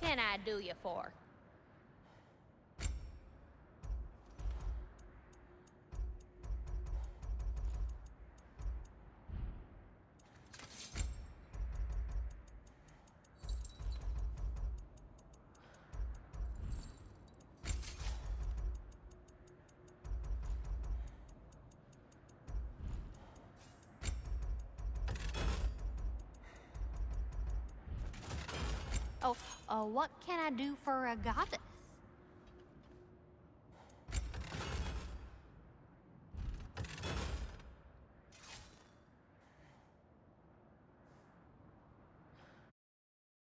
can I do you for? Oh, uh, what can I do for a goddess?